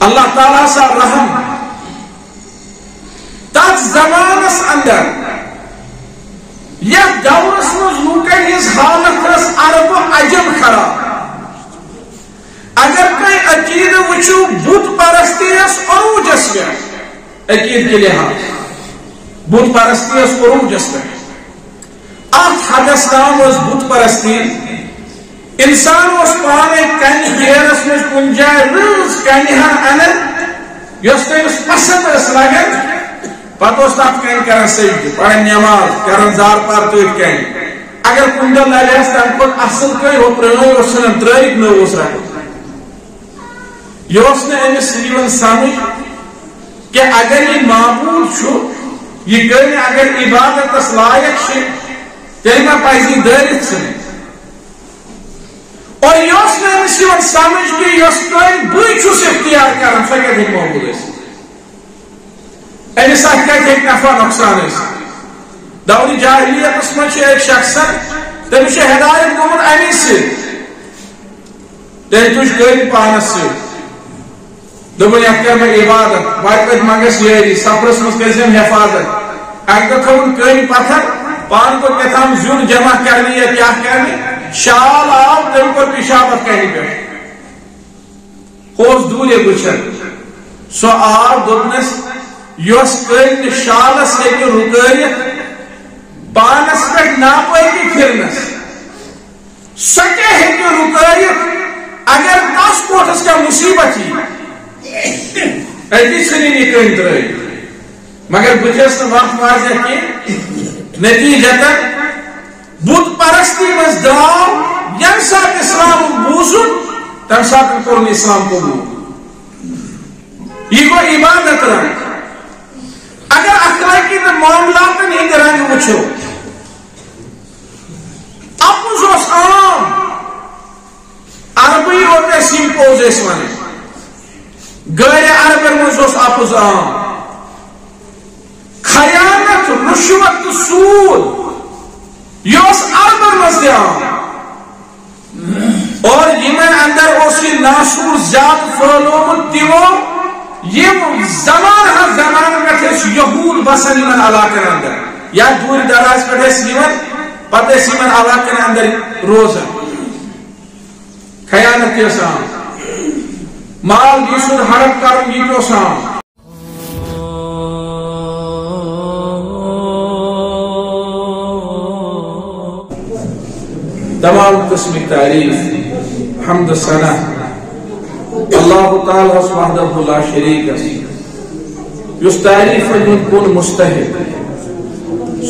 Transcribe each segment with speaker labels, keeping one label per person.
Speaker 1: اللہ تعالیٰ سا رحم. تک زمانس اندر. یہ دورس مز لوکن ہز حالت رس عرب و عجم خراب. اگر کوئی عقید وچو بت پرستی اس عروجس میں. عقید کے لحاظ. بت پرستی اس عروجس میں. ات حدس تام اس بت پرستی انسان اس پانے کن گیرس میں کن جائے رز کنہا انن یس تمس پسند اس لگن پتہ اس تک کن کرن سجد پڑھن نماز، کرن زار پار تیت کن اگر کن دل للیس تم کن اصل کئی ہو پرنوی اس سنن ترائیت نو اس رکھ یہ اس نے امس سیون سمجھ کہ اگر یہ معبود چھو یہ کرنے اگر عبادت اس لائق چھے تیل میں پائزی دارت سنیں اور یوس نے امس یون سمجھ کہ یوس کوئی بوئی چھوس اختیار کرن سو کیا دیکھ معبود اس امس اکھ کیا دیکھ نفع نقصان اس دوری جاہلیت اس میں چھے ایک شخص تم چھے ہدایت گمت امی سے تیل تجھ گئی پانس سے دبن یت کر میں عبادت وات پہ منگس یری سفرس مز کر حفاظت اک دہ تھون کن پتھر شال آو تم کو پیشابت کرنی پہ خوز دور گچھن سو آو دبنس یوس کن شالس ہیکہ رکٲیِتھ پانس پہ ناپٲکی پھرنس سۄ کیٛاہ ہیٚکہِ رُکٲیِتھ اگر تس کوٹھس کانٛہہ مُصیبت یی اتی ژھٕنِن یہِ کٔنۍ ترٛٲیِتھ مگر بہٕ چھَس وقت واضح کینٛہہ نتیجتن بت پرستی منٛز درٛاو ییٚمہِ ساتہٕ اسلام بوٗزُن تمہِ ساتہٕ کوٚر نہٕ اسلام قبوٗل یہِ گوٚو عبادت رنگ اگر اخلاقی تہٕ معاملاتن ہٕنٛدۍ رنگ وٕچھو اپز اس عام عربی اور سیم پوز اس ون غیر عربن مز اس اپز عام خیانت، رشوت، سود۔ یہ اس عربن مز اور یمن اندر اس یہ ناسور زیاد پھہلومت تمو یم زمان ہر زمان پہ یہود بسن یمن علاقن اندر. یا دور دراز پہ یمن پتہ اس یمن علاقن اندر روزان خیانت کے سام. مال یسن حرم کرن یہ تو تمام قسم تعریف، حمد ثنا اللہ تعالی وحدہ لا شریک اس یس تعریف کن مستحق،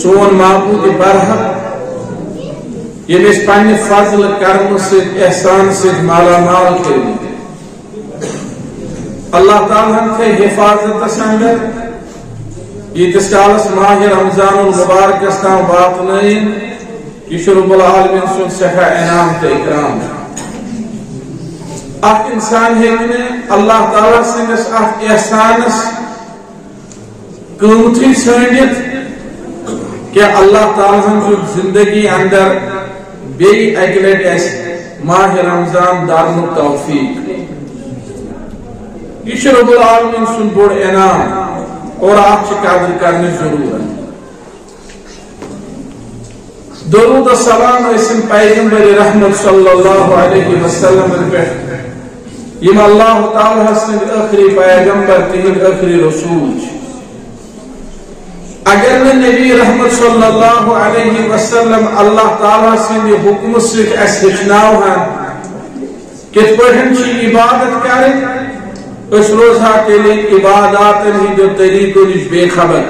Speaker 1: سون معبود برحق۔ یم اس پنہ فضل، کرم سے احسان سے مالا مال کر اللہ تعالیٰ تھے حفاظت اندر یتس کالس ماہ رمضان المبارک تام وات یہ رب العالمین سن سٹھا انعام تو اکرام اخ انسان ہیکہ اللہ تعالیٰ سندس ات احسانس قیمتی ژھانڈت کہ اللہ تعالیٰ ہن زندگی اندر بی اکہ لٹ اس ماہ رمضان دارن توفیق یہ رب العالمین سن بوڑ انعام اور آپ قدر کرنے ضرورت درود و سلام اسم پیغمبر رحمت صلی اللہ علیہ وسلم پہ یم اللہ تعالی حسن اخری پیغمبر تہند اخری رسول اگر نہ نبی رحمت صلی اللہ علیہ وسلم اللہ تعالی سند حکم سۭتۍ اَسہِ ہیٚچھناوہن کِتھ پٲٹھۍ چھِ عبادت کرٕنۍ أسۍ روزہا تیٚلہِ عباداتن ہٕنٛدیو طریٖقو نِش بے خبر۔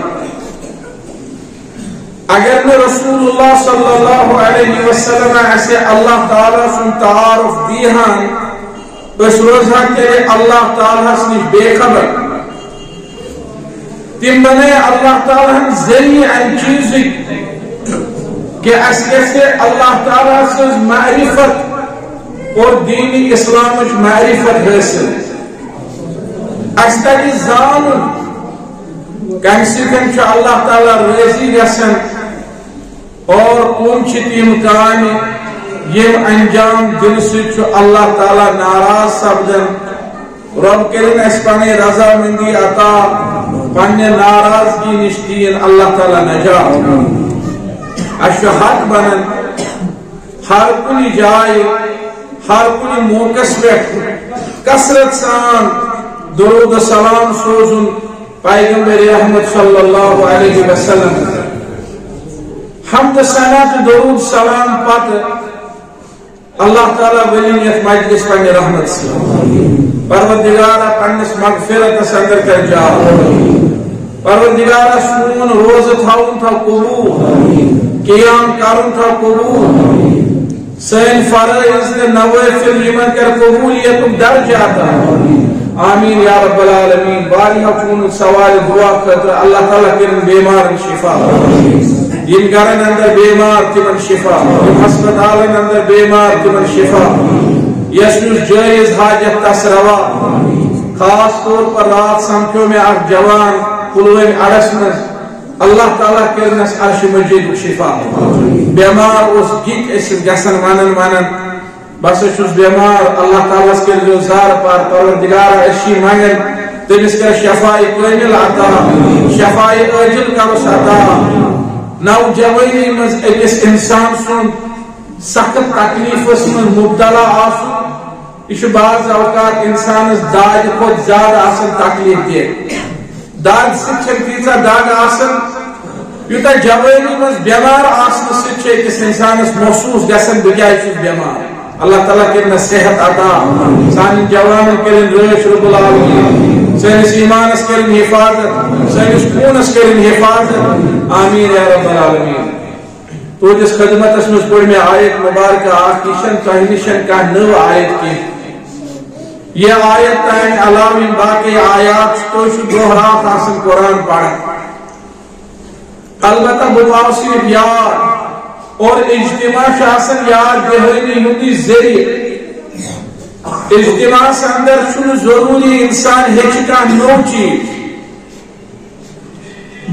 Speaker 1: اگر نہ رسول اللہ صلی اللہ علیہ وسلم ایسے اللہ تعالیٰ سن تعارف دیہان اس روزہ تیرے اللہ تعالیٰ سن بے خبر۔ تم بنے اللہ تعالیٰ ذریعہ ان چیز کہ اس کیسے اللہ تعالیٰ سے معرفت اور دین اسلام معرفت حاصل اس تک زان کم سکن اللہ تعالیٰ رضی گسن اور کم تم کام یم انجام دن سی اللہ تعالیٰ ناراض سپدن رب کرن اس پانے رضا مندی عطا پانے ناراضگی نشتین اللہ تعالی نجات۔ اشو حق بنن، ہر کنی جائے، ہر کنی موقع پہ کسرت سان، درود سلام سوزن پیغمبر احمد صلی اللہ علیہ وسلم۔ حمد سنات درود، سلام پت اللہ تعالیٰ ولین ولینیت مجلس پنہ رحمت سے۔ پروردگارہ پنس مغفرت سندر کر جا۔ پروردگارہ سون روز تھاون تھا قبول۔ قیام کرن تھا قبول۔ سین فرائض نے نوافل یمن کر قبولیت درج آتا آمین یا رب العالمین۔ باری حکون سوال دعا خطر اللہ تعالیٰ کرن بیمار شفا۔ آمین یم گرن اندر بیمار تمن شفا یم ہسپتالن اندر بیمار تمن شفا یس نس جائز حاجت تس روا خاص طور پر رات سمکھو میں اک جوان پلوین اڑس مز اللہ تعالیٰ کرنس عرش مجید شفا بیمار اس گیت اس گسن ونن ونن بس چھس بیمار اللہ تعالیٰ کر زار پار پروردگار اشی منگن تمس کر شفائی کامل عطا شفائی اجل کرس عطا نوجوانی مز اکس انسان سن سخت تکلیف من مبتلا آسن یہ بعض اوقات انسان داد خود زیادہ آسن تکلیف دے داد سچن تیزا داد آسن یوتا جوانی مز بیمار آسن سچے کس انسان محسوس گسن بکیا چیز بیمار اللہ تعالیٰ کرنا صحت عطا، سانی جوان کرن ریش رب العالمین سنس ایمانس کرن حفاظت سنس خونس کرن حفاظت۔ آمین یا رب العالمین۔ تو جس خدمت اس میں پڑھ میں آیت مبارکہ آکیشن تہنشن کا نو آیت کی۔ یہ آیت تہن علامین باقی آیات، تو شو دوہرات حاصل قرآن پڑھا۔ البتہ بواصیب یاد اور اجتماع شاسن یاد دہرینی ہوتی ذریعے اجتماع سے اندر چھو ضروری انسان ہچکا نو چیز.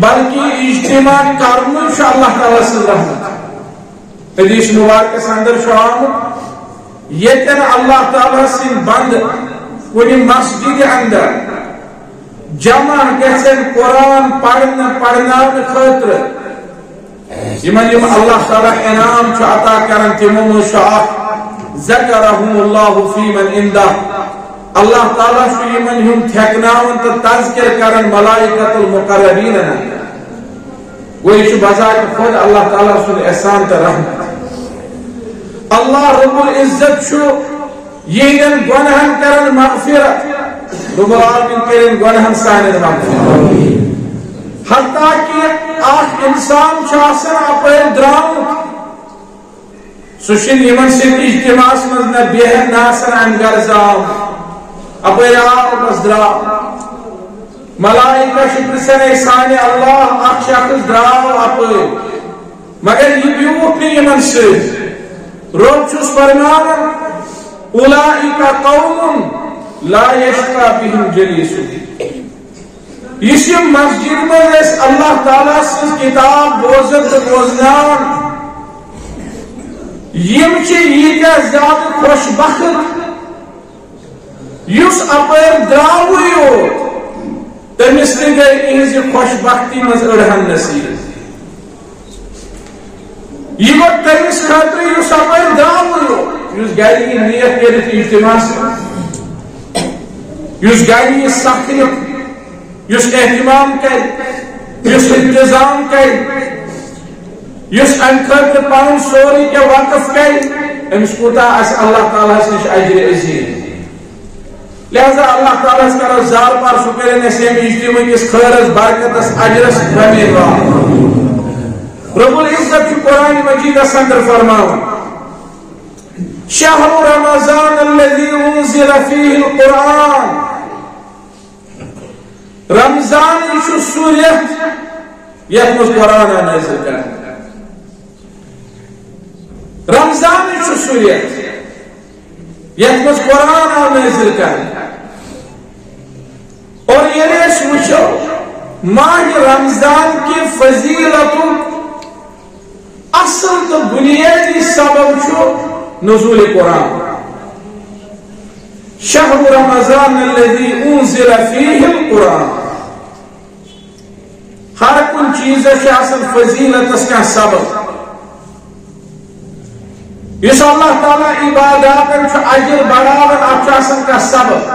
Speaker 1: بلکہ اجتماع کرنے شاء اللہ تعالیٰ سے رحمت حدیث مبارک سے اندر شعام یتن اللہ تعالیٰ سے بند کنی مسجد اندر. جمع گسن قرآن پڑھنا پڑھنا خطر. یمن یم اللہ تعالیٰ انعام چھ عطا کرن تمو شاہ ذکرہم اللہ فی من اندہ اللہ تعالیٰ شو یمن ہم تھکناون تو تذکر کرن ملائکت المقربین وہ یہ بذات خود اللہ تعالیٰ سن احسان تا رحمت اللہ رب العزت شو یہ گنہن کرن مغفرت۔ رب العالمین کرن گنہن سانن مغفرت۔ حتیٰ کہ آخ انسان چاسن اپر درامت سوشن یمن سے اجتماع من نہ بہن ناسن ان گرزاو اپر آو بس درا ملائکہ شکر سنے سانے اللہ اخ شخص دراو اپر مگر یہ بیوک نہیں یمن سے۔ رب چھس فرمان اولائکا قوم لا یشکا بهم جلیسو۔ اس مسجد میں اللہ تعالیٰ سے کتاب بوزن بوزنان۔ یم ییتیا زیادہ خوش بخت اس اپر دراوی یوت تمس تہ گئی اہز خوش بختی مز اڑہن نصیب۔ یہ گو تمس خاطر اس اپر دراوی یوت اس گھر یہ نیت کرت اجتماع سے اس گھر یہ سخت اس اہتمام کر اس انتظام کر یس ام خاطر پن سوری کے وقف کر امس کوتا اس اللہ تعالیٰ نش اجر عظیم لہذا اللہ تعالیٰ کرو زار پار سو کرن اس یم اجتماع کس خیرس برکتس اجرس امید رب العزت قرآن مجید اندر فرماؤ شهر رمضان الذي انزل فيه القرآن رمضان شو سوريت يتمز قرآن نازل كان رمضان چھ سوریت یت مز قرآن آو نازل کر اور یہ اس وچھو ماہ رمضان کی فضیلت اصل تو بنیادی سبب چھو نزول قرآن شهر رمضان الذي أنزل فيه القرآن. ہر کن چیز فضیلت کا سبب اس اللہ تعالیٰ عبادات اجر بڑھاون اتھ کا سبب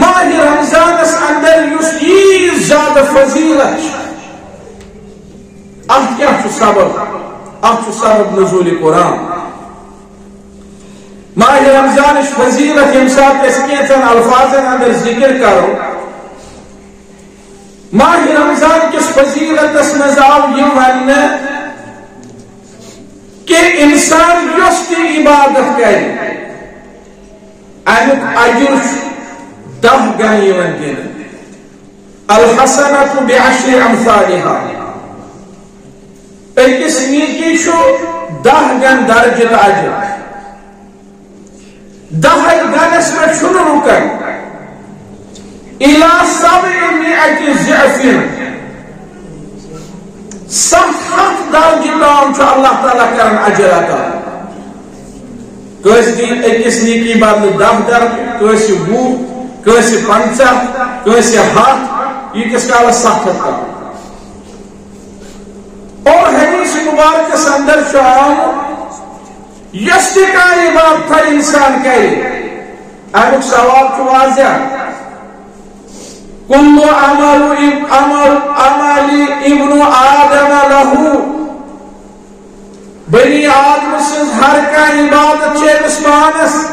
Speaker 1: ماہ رمضان اندر اس یہ زیادہ فضیلت. کیا سبب ات سبب نزول قرآن. ماہ رمضان فضیلت یم سات اس کینچن اندر ذکر کرو ماہ رمضان کس فضیلت اس مزاو یہ وننے کہ انسان یس تی عبادت کرے امیک اجر دہ گن یون دن الحسنت بعشر امثالها اکس نیکی شو دہ گن درجہ اجر دہائی گنس میں چھن رکن۔ الى سبع مئة زعفن ست ہتھ درجہ تام چھو اللہ تعالیٰ کرن اجر عطا۔ کس دین اکس نیکی بدل دہ درجہ کس وُہ کس پنچہ کس ہتھ یہ کس کالا ست ہتھ اور حدیث مبارک اندر چھو آمد یس تہ کار بات تھا انسان کرے امیک سوال چھ واضح۔ کل عمل عمل عمل ابن آدم له بنی آدم سن ہر کا عبادت چھ پانس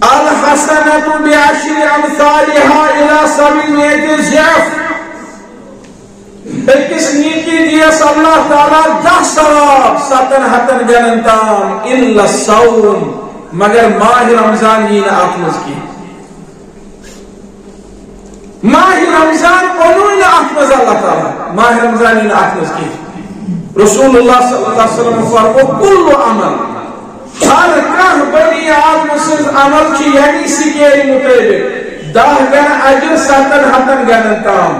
Speaker 1: الحسنة بعشر امثالها الى سبعمائة ضعف۔ اکس نیکی دیس اللہ تعالیٰ دہ ثواب ستن ہتن گنن تام الا الصوم مگر ماہ رمضان یہ نہ اتمز کی ماہ رمضان اونو نہ اتمز اللہ تعالیٰ ماہ رمضان یہ نہ اتمز کی رسول اللہ صلی اللہ علیہ وسلم فرمو کل عمل ہر کان بنی آدم سز عمل چی یعنی سکیری مطابق دہ گن اجر ستن ہتن گنن تام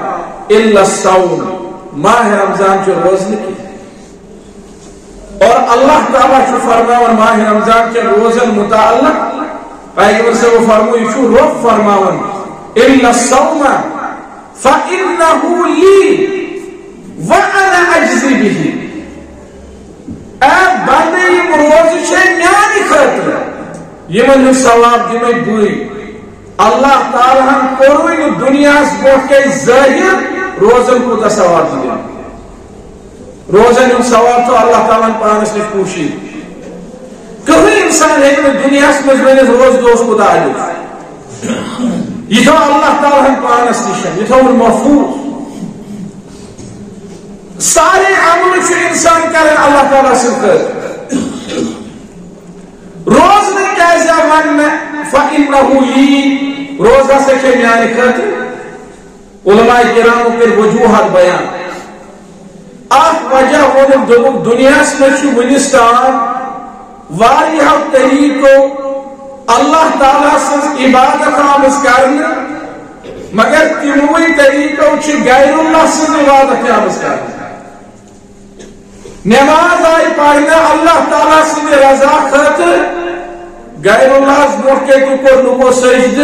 Speaker 1: الا الصوم ماہ رمضان چو روزن کی اور اللہ تعالیٰ چو فرماون ماہ رمضان کے روزن متعلق پیغمبر سے وہ فرموئی چو روف فرماون، الا الصوم فإنه لي وأنا أجزي به اے بندے یم روز چھے میانی خطر یمن ثواب دمے بوئی۔ اللہ تعالیٰ ہم کوئی دنیا سے بوٹ کے ظاہر روزن کو ثواب دیا روزن ہم ثواب تو اللہ تعالیٰ پانس نش پوشی کہیں انسان ہے کہ دنیا میں ونس روز دوس کو دالی یہ تو اللہ تعالیٰ ہم پانس نش یہ تو محفوظ۔ سارے عمل چھ انسان کرن اللہ تعالیٰ سے کر روز نے کیسا ون میں؟ فَإِنَّهُ لِي روزہ سے کہ میانی یعنی خاطر علماء کرام کر وجوہات بیان۔ اخ وجہ ونم دوک دنیا میں ونستان واریہ طریقو اللہ تعالیٰ سز عبادت آمز کرنا مگر تموی طریقو چھ غیر اللہ سز عبادت آمز کرنا نماز آئی پڑھنا اللہ تعالیٰ سز رضا خاطر، غیر اللہ موقع کو کرنو کو سجد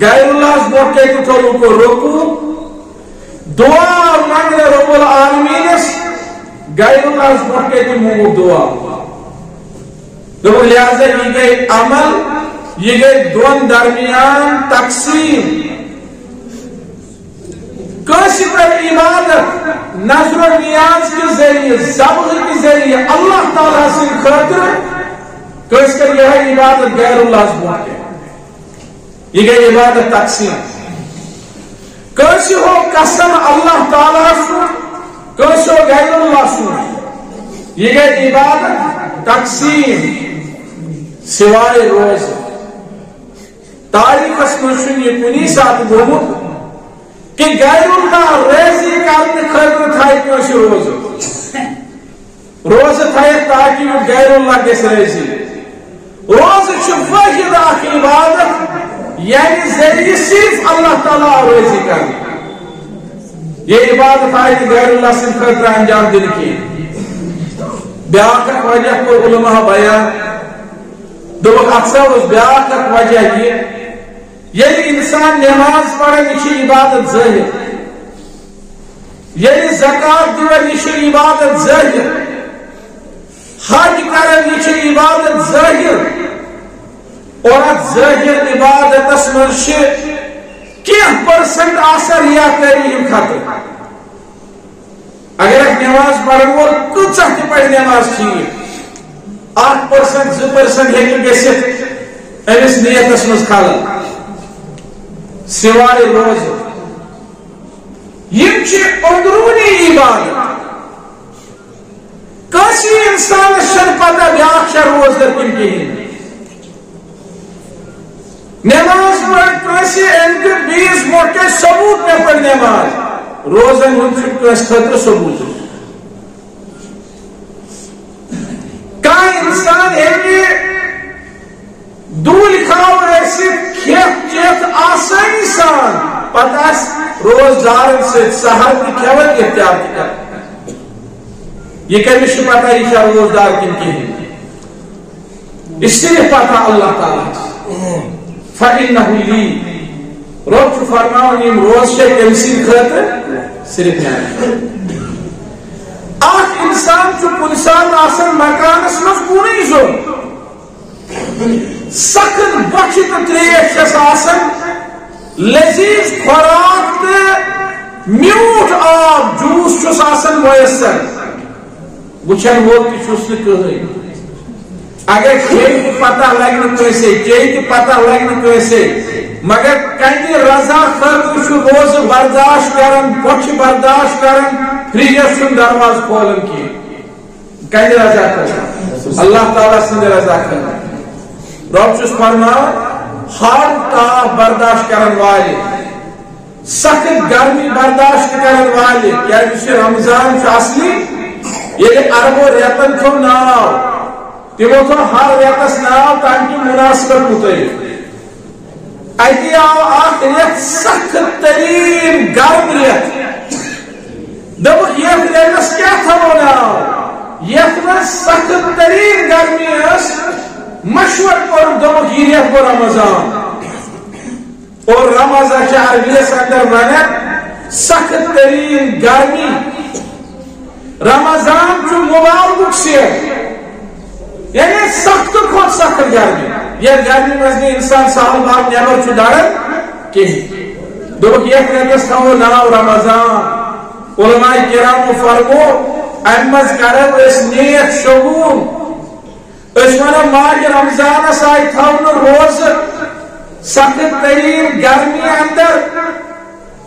Speaker 1: غیر اللہ موقع کو کرنو کو رکو دعا مانگنے رب العالمین غیر اللہ موقع کو مو دعا تو لہذا یہ گئی عمل یہ گئی دون درمیان تقسیم کسی پر عبادت نظر و نیاز کے ذریعے ضبط کے ذریعے اللہ تعالیٰ سے خاطر کس کر یہ عبادت غیر اللہ سے موقع یہ گئی عبادت تقسیم۔ کسی ہو قسم اللہ تعالیٰ سو کسی ہو غیر اللہ سو یہ گئی عبادت تقسیم۔ سوائے روز۔ تاریخ اس یہ کنی ساتھ گھومت کہ غیر اللہ ریزی کرنے خطر تھائی کسی روز؟ روز تھائی تاکہ وہ غیر اللہ کے ریزی روز چھ واحد اخ عبادت یعنی ذریعہ صرف اللہ تعالیٰ ریزی کرنے یہ عبادت آئی غیر اللہ سے خطر انجام دن کی بیاکھ وجہ کو علماء بیان۔ دبک اکثر اس بیاکھ اک وجہ یہ۔ یلی انسان نماز پڑھن یہ عبادت ظاہر یلی یعنی زکات دیون یہ عبادت ظاہر حج کرن یہ عبادت ظاہر اور ظاہر عبادت من کی پرسنٹ آسر یا کری ہم خطر اگر ایک نماز پڑھن وول کچھ تہ پڑھ نماز ٹھیک اکھ پرسنٹ زٕ پرسنٹ ہیٚکہِ گٔژھِتھ أمِس نیتس منٛز خلل سوائے روز۔ یِم چھِ أنٛدروٗنی عبادت کٲنٛسہِ اِنسانس چھنہٕ پتہ بیٛاکھ چھا روزدر کِنہٕ کِہیٖنۍ نماز پڑھ کٲنٛسہِ أمۍ دیُت بیٚیِس نماز روزن ہُنٛد چھُ کٲنٛسہِ انسان ہیٚکہِ دول کھاو ٲسِتھ کھٮ۪تھ چٮ۪تھ آسٲنی سان پتہٕ آسہِ روزدارن سۭتۍ سہر تہِ کھٮ۪وان احتیاط تہِ یہ کٔمِس چھُ پتہ یہِ چھا روزدار کِنہٕ کِہیٖنۍ یہِ صرف پتہ اللہ تعالیٰ۔ فإنه لي۔ رب چھُ فرماوان یِم روز چھِ تٔمۍ سٕنٛدِ خٲطرٕ صرف میانہِ اخ انسان کن سات آسان مکانس مز کن زون سخت بچ تو تریش چھس آسان لذیذ خوراک تو میوٹ آب جوس چھس آسان میسر وچن وول تہ چھس نہٕ اگر کھیل پتہ لگہ کٲنسے چیٚیہِ پتہ لگہ کٲنسے مگر کنہِ رضا خٲطرٕ چھُ روزٕ برداشت کران بۄچھِ برداشت کران فریجس چھُنہٕ درواز کھولان کینٛہہ کنہِ رضا خٲطرٕ اللہ تعالیٰ سٕنٛدِ رضا خٲطرٕ رۄب چھُس فرماوان ہر تاپھ برداشت کرن والہِ سخت گرمی برداشت کرن والہِ کیازِ یُس رمضان چھُ اصلی ییٚلہِ عربو رٮ۪تن تھوٚو ناو۔ تِمو تھوٚو ہر رٮ۪تس ناو تمہِ کہِ مُناسبت مُتعلق اتہ آو اخ رت سخت ترین گرم رت دپک یت رتس کیا تھو ناو یت مز سخت ترین گرمی اس مشور کور دپک یہ رت گو رمضان. اور رمضان چھ عربیس اندر ونن سخت ترین گرمی. رمضان چھ مبارک سے یعنی سخت کھوت سخت گرمی. یہ گرمی مز انسان سال بار نیبر چھ ڈرن کہیں دوک یہ رتس تھو ناو رمضان. علماء کرام فرمو ام مز کرو اس نیت شگون اس ونو ماہ رمضان آئی تھو روز. سخت ترین گرمی اندر.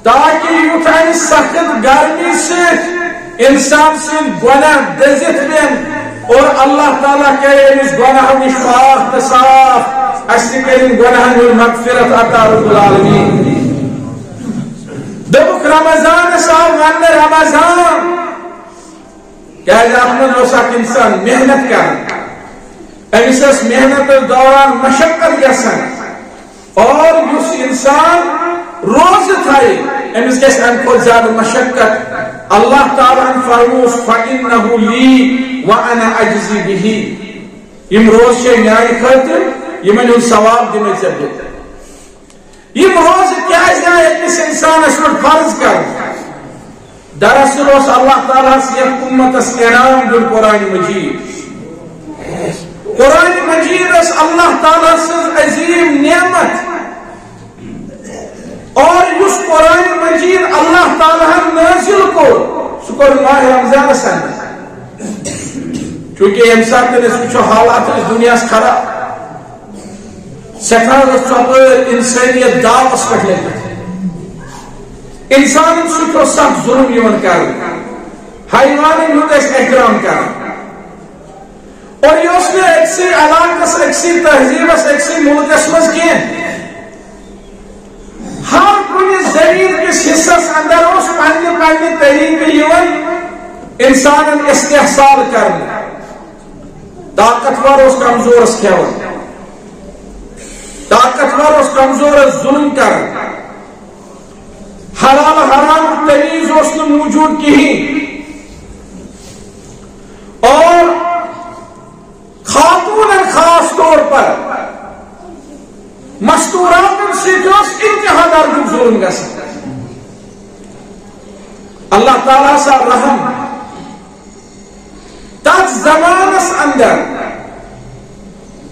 Speaker 1: تاکہ یوتھان سخت گرمی سے انسان سے گناہ دزت بین. اور اللہ تعالیٰ کرے اس گناہ نش پاک صاف اس کریم گناہ مغفرت عطا رب العالمین۔ دبک رمضان ساو ون رمضان۔ کیا احمد اوساک انسان محنت کر امس اس محنت دوران مشقت گسن اور اس انسان روز تھائے امس گھس ام کھت زیادہ مشقت۔ اللہ تعالیٰ فرموس فَإِنَّهُ لِي وانا اجزی به یم روز چھ میانہ خاطر یمن ہن ثواب دمے ژے یم روز کیا کیاز نہ أکس انسانس پٮ۪ٹھ فرض کر دراصل اوس اللہ تعالی تعالیٰ یتھ امتس انعام دیُن قرآن مجید قرآن مجید اس اللہ تعالیٰ سٕنٛز عظیم نعمت اور یُس قرآن مجید اللہ تعالیٰ نازل کوٚر سُہ ماہ رمضانس اندر چونکہ یم سات وچو حالات دنیا خراب سٹھا ثپ انسانیت داوس پہ لگت انسان سو سخت ظلم کر حیوان ہند احترام کر اور یہ اس نے اکسی علاقس اکسی تہذیبس اکسی ملکس مز کی ہر کن زمین کس حصس اندر اس پنہ پنہ طریقہ انسان استحصال کرنے طاقتور اس کمزور اس کھیون طاقتور اس کمزور ظلم کر۔ حلال حرام تمیز اس نے موجود کی۔ اور خاتون خاص طور پر۔ مستورات ست انتہا درجک ظلم گژھان اللہ تعالیٰ سا رحم۔ تک زمانس اندر.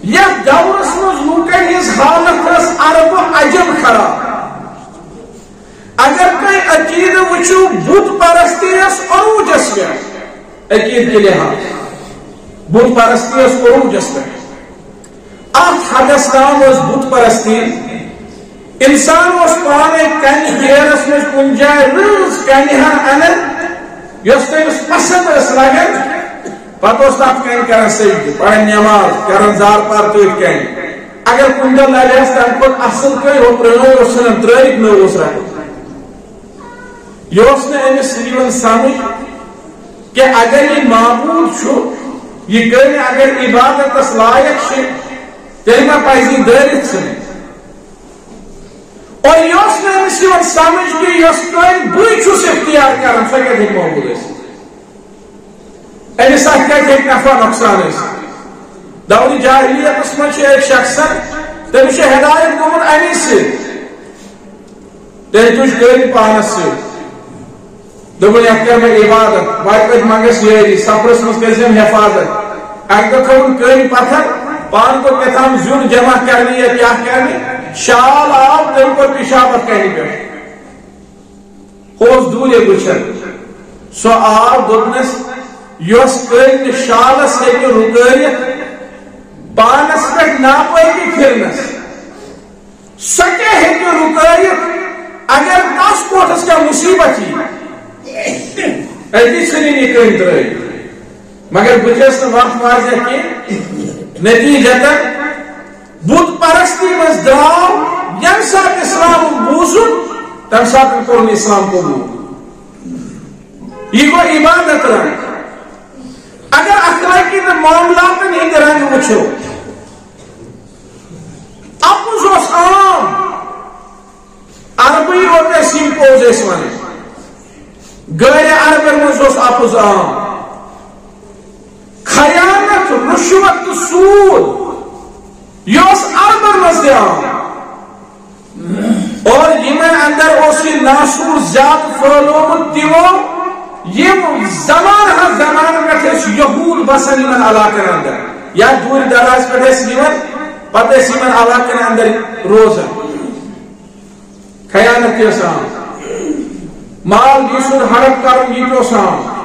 Speaker 1: یتھ دورس مز لوکن ہز حالت اس عرب عجب خراب. اگر کوئی عقید وچو بت پرستی اس عروجس پہ عقید کے لحاظ. بت پرستی اس عروجس پہ ات حدس تام اس بت پرستی. انسان اس پانے کن گیرس مز کن جائے رز کنہا انن یس تمس پسند اس لگن. پتہ اس تک کن کرن سجد پڑھن نماز، کرن زار پار تو کن اگر کن دل لگس تم کو اصل کوئی ہو پرنو اس نے ترائک نو اس رہا یہ اس نے امس سیون سمجھ کہ اگر یہ معبود چھو یہ کرنے اگر عبادت اس لائق چھے تیل پائزی دارت سنے اور یہ اس نے امس سیون سمجھ کہ یہ اس کوئی بوئی چھو سے اختیار کرن سکے دیکھ معبود ہے۔ امس ات کت نفع نقصان دور جاہلیت من ایک شخص تمس ہدایت گومت امی ست تیل تج غریب پانس ست دپن یہ کر میں عبادت وات پہ منگس یری سفرس مز کر حفاظت اک دہ تھون پتھر پان کو کتام زیون جمع کرنی یا کیا کرنی شال آب تم کو پیشابت کرنی پہ خوز دور وچن سو آب دوتنس یس کن شالس ہیکہ رکٲیِتھ پانس پہ ناپٲکی پھرنس۔ سۄ کیٛاہ ہیٚکہِ اگر تس کوٹس کانٛہہ مُصیبت یی أتی ژھٕنِن یہِ کٔنۍ ترٲیِتھ مگر بہٕ چھس نہٕ وقت واضح کینٛہہ۔ نتیجتن بت پرستی منٛز درٛاو، ییٚمہِ ساتہٕ اسلام بوٗزُن، تمہِ ساتہٕ کوٚر نہٕ اسلام قبوٗل۔ یہِ گوٚو عبادت رنگ۔ اگر اخلاقی معاملات ہند رنگ وچو اپز عام عربی اور سیم پوز اس ون گٲڑِ عربن مز اپز عام خیانت، رشوت تو سود یہ عربن مز عام اور یمن اندر اس ناسور زیادہ پھہلومت تمو یم زمان ہر زمان پہ یہود بسان ان علاقن اندر۔ یا دور دراز پہ پتہ اس ان علاقن اندر روزان خیانت کے سام۔ مال یسن حرب کرن یہ تو سام۔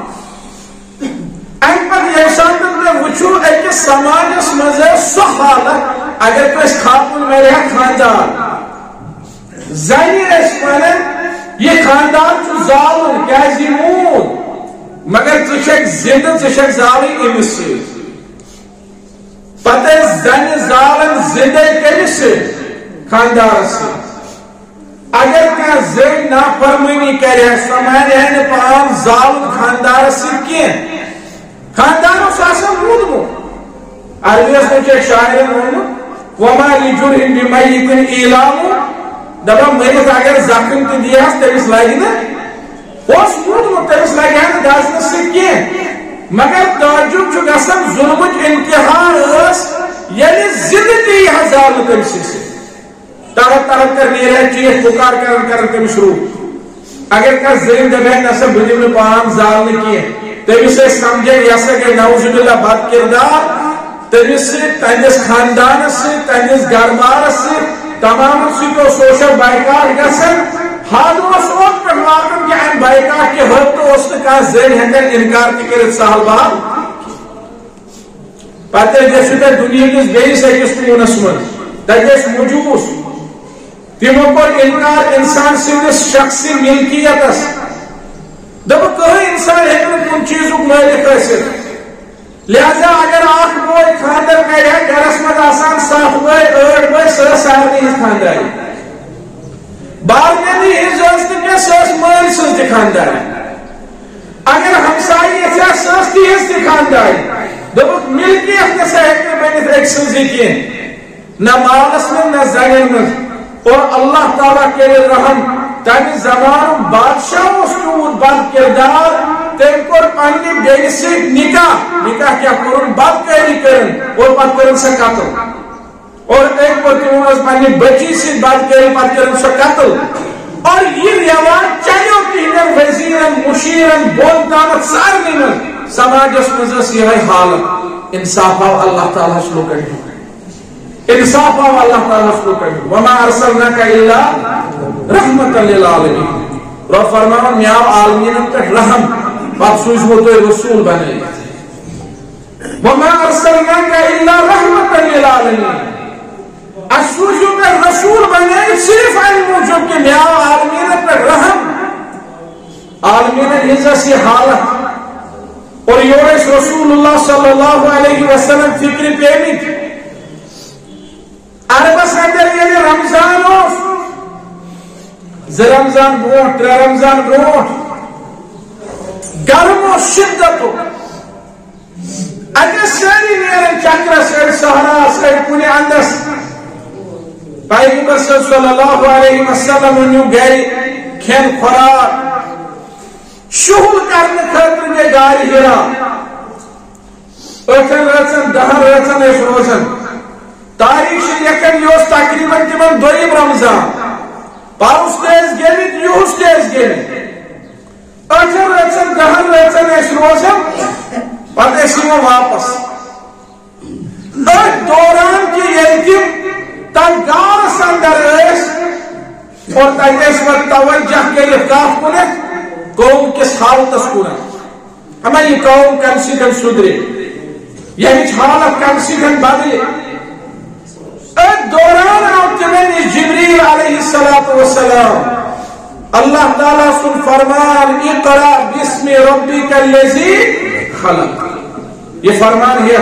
Speaker 1: ام پتہ یہ ساتھ میں وچھو ایک سماجس مز سو حالت، اگر تو اس خاتون میرے ہاں خاندان زنی اس پنن یہ خاندان چھ زالن کیازی مون مگر ژک زندہ ژک زالن امس ست پتہ زن زالن زندہ کمس ست خاندار ست اگر کیا زن نافرمانی کرے سو مانے ہے پان زالن خاندار ست کی خاندار اس آسان مودمو عربی اس میں ایک شاعر مودمو وما لجرهم بمیت ایلامو دپان مرس اگر زخم تہ دیہس تمس لگہ نا اس تمس لگہ نا دزنس سکی مگر تعجب گسان ظلمچ انتہا اس یعنی زندگی ہزار تمس سے تڑپ تڑپ کر نیرے چیخ پکار کر کر تمس رو اگر کا زین دبہ نسا بہ بدیم پان زال کی تمس سمجھے یہ سا گئی نوز باللہ بد کردار تمس تہندس خاندانس تہندس گھربارس تمام سو سوشل بائیکاٹ گسن حد اس وقت پہ کہ ام بائیکاٹ کے حد تو اس کا زین ہیکن انکار تہ کرت سہل بال پتہ گژھو تہ دنیا کس بیس أکس کوٗنس منٛز تتہِ ٲسۍ موجوٗس تِمو کوٚر انکار، انسان سٕنٛدِس شخصی ملکیتس دوٚپُکھ کٕہٕنۍ انسان ہیٚکہِ نہٕ کُنہِ چیٖزُک مٲلِک ٲسِتھ لہذا اگر اخ بوے خاندر کرے گرس مز آسان سات بوے ٲٹھ بوے سہ سارنی ہز خانداری بالکنی ہز ٲس نہٕ کینٛہہ سۄ ٲس مٲلۍ سٕنٛز تہِ خانداری اگر ہمسائی یژھِ سۄ ٲس تِہنٛز تہِ خانداری دوٚپُکھ ملکیت نہ سا ہیٚکہِ نہٕ بٔنِتھ أکۍ سٕنٛزٕے کینٛہہ نہ مالس منٛز نہ زنٮ۪ن منٛز اور اللہ تعالیٰ کٔرِتھ رحم تمہِ زمانُک بادشاہ اوس بد کردار تم کور پنہ بیٚنہِ سۭتۍ نکاح. نکاح کیا کرن بدکٲری کرن، اور پتہٕ کرن سۄ قتل اور ایک پر تمہیں پنی بچی سے بات کریں پات کریں قتل اور یہ رواج چلو تہندین وزیرن، مشیرن، بول تامت سارنی من سماج اس یہ حالت، انصاف آو اللہ تعالیٰ شلو کریں انصاف آو، اللہ تعالیٰ شلو کریں وما ارسلناک الا رحمت للعالمین رب فرمان میاو عالمین پر رحم پاک سوچ وہ تو رسول بنے۔ وما ارسلناک الا رحمت للعالمین اسوجو میں رسول بنے، صرف ان موجب کہ میاو عالمین پر رحم۔ عالمین عزت سی حالت۔ اور یورس رسول اللہ صلی اللہ علیہ وسلم فکر پیمت عربس اندر یعنی رمضان ہوس زر رمضان بروٹ تر رمضان بروٹ گرم و شدت اگر ساری نیرن چکر سر سہرا سر کنی اندس پیغمبر صلی اللہ علیہ وسلم انیو گئی کھین خوراک شہول کرنے خاطر گئی گاری ہیرا اتن رچن دہن رچن اس روزن تاریخ لیکن یہ تقریباً تمن دویم رمضان۔ پاؤس تیز گیمت یوس تیز گیمت اتن رچن دہن رچن اس روزن پتہ اسی واپس۔ ات دوران کی یہ تنگارس اندر اس اور تجیس پر توجہ کے لیے کاف کنے۔ قوم کس حالت کنے ہمیں یہ قوم کم سی کم سدرے۔ یعنی یہ حالت کم سی کم بدلے دوران آتمین جبریل علیہ السلام اللہ تعالیٰ سن فرمان اقرا بسم ربی کلیزی خلق۔ یہ فرمان ہے۔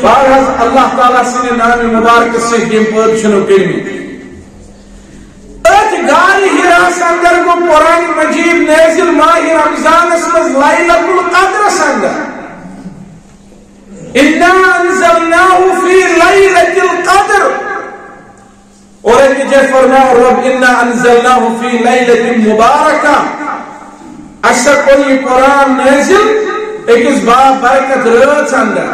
Speaker 1: بارحض اللہ تعالیٰ سن نام مبارک سے یہ پود شنو کرمی ات گاری ہراس اندر کو قرآن مجید نیزل ماہی رمضان اسمز لائلت القدر سندر انا انزلناه فی لائلت القدر اور ایک فرماؤ رب انا انزلناه فی لائلت مبارکہ اشر اچھا, کوئی قرآن نیزل ایک اس باب برکت رات اندر۔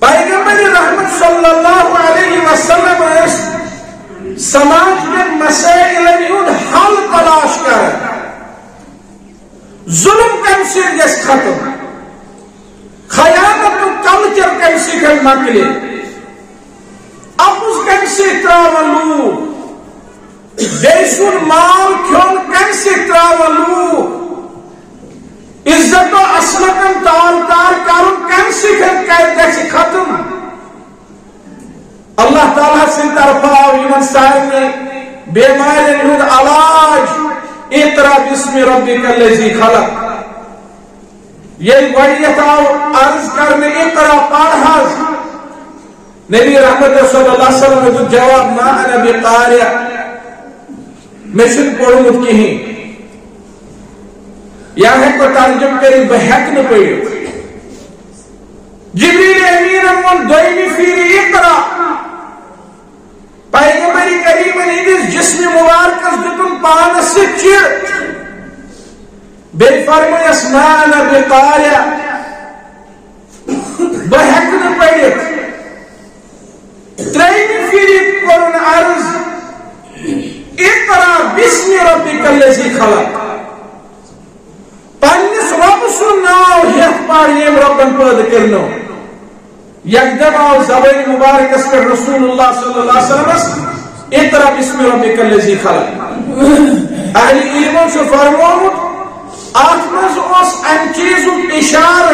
Speaker 1: پیغمبر رحمت صلی اللہ علیہ وسلم اس سماج کے مسائل ہند حل تلاش کر ظلم کم سے گس ختم؟ خیانت کلچر کم سے کم مکلے اپس کم سے تراون لوگ مال کھون کم سے تراون عزت و اصلتن تال تار کرن کم سکھن کہتے ختم؟ اللہ تعالیٰ سے طرف آو یمن سارے بیمارین ہند علاج اطرا بسم ربک اللذی خلق۔ یہ وڑیت آو عرض کرنے اقرا پڑھاز نبی رحمت صلی اللہ علیہ وسلم نے جواب ما انا بقارع میں چھن پڑھمت کہیں یا ہے کو ترجم کریں بہت نہ پڑھو جبریل امین امون دویمی فیری اقرا پیغمبر کریم ہندس جسم مبارکس دتن پانس سے چڑ بے فرمایس مان بقارع بہت نہ پڑھت تریمی فیری قرن عرض اقرا بسم ربک اللذی خلق پنس رب سن ناو ہیت پار یم ربن پید کرنو یکدم آو زبین مبارکس پر رسول اللہ صلی اللہ علیہ وسلم اقرا بسم ربک اللذی خلق. اہل علموں سے فرمومت آتمز اس ان چیزوں اشار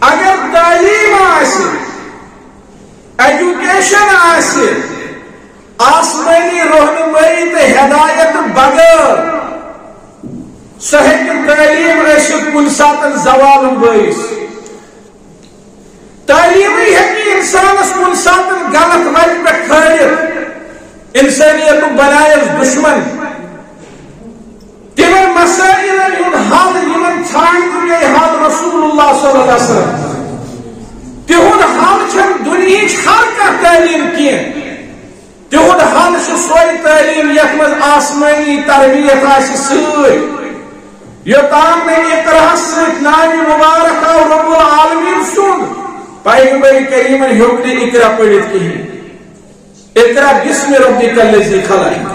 Speaker 1: اگر تعلیم آسی ایجوکیشن آسی آسمانی رہنمائی تے ہدایت بغیر سہیک تعلیم ٲسِتھ کُنہِ ساتہٕ زوالُن بٲیِس تعلیٖمٕے ہیٚکہِ اِنسانَس کُنہِ ساتہٕ غلط وَتہِ پٮ۪ٹھ کھٲلِتھ اِنسٲنیتُک بَنایَس دُشمن تِمن مسٲیِلن ہُنٛد حل یِمن ژھانٛڈنہٕ گٔے حل رسول اللہ صلی اللہ علیہ وسلم تِہُنٛد حل چھنہٕ دُنہِچ ہر کانٛہہ تعلیٖم کینٛہہ تِہُنٛد حل چھُ سۄے تعلیٖم یتھ منٛز آسمٲنی تربیت آسہِ سۭتۍ یوتان میں اقرا ست نام مبارک اور رب العالمین سن پیغمبر کریم ہیوک نے اقرا پڑھت کہیں اقرا بسم ربک الذی خلق